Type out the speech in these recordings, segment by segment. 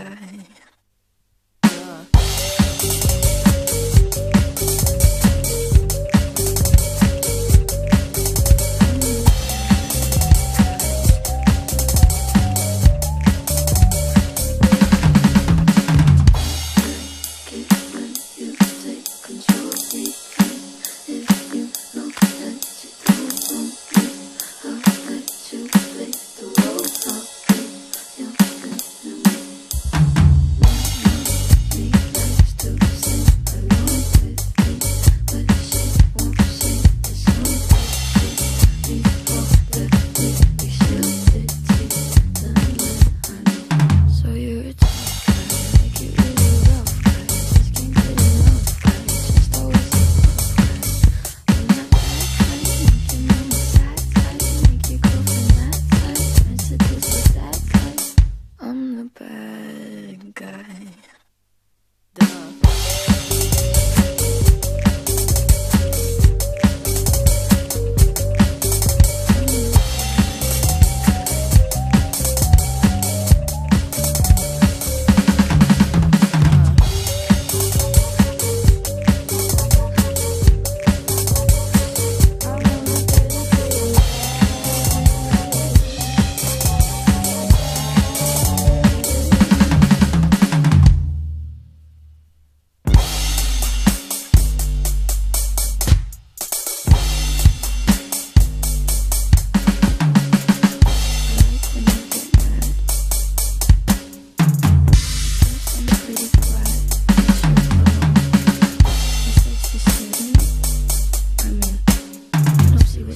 哎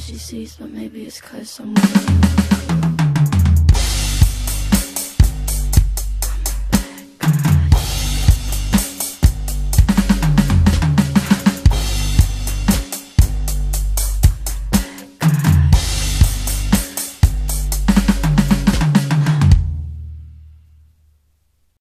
she sees, but maybe it's cause I'm.